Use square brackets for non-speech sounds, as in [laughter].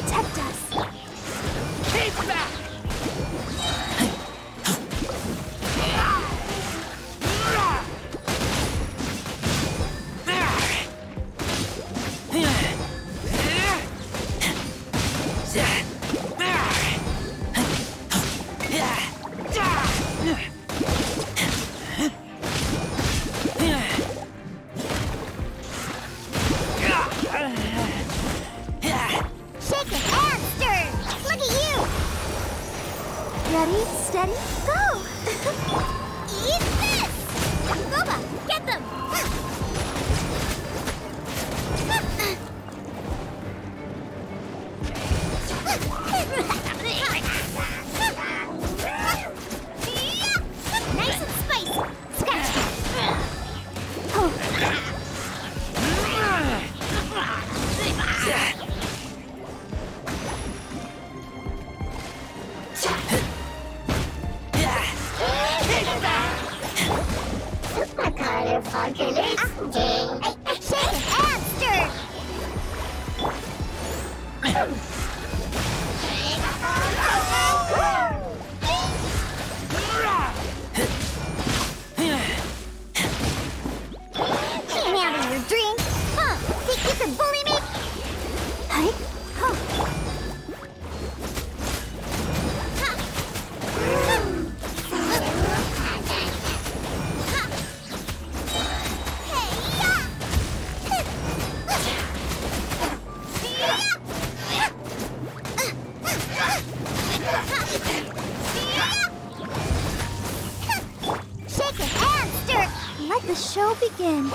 protect us. Ready, steady, go! [laughs] Eat this! Boba, get them! calculus. Shake hamster! the show begins.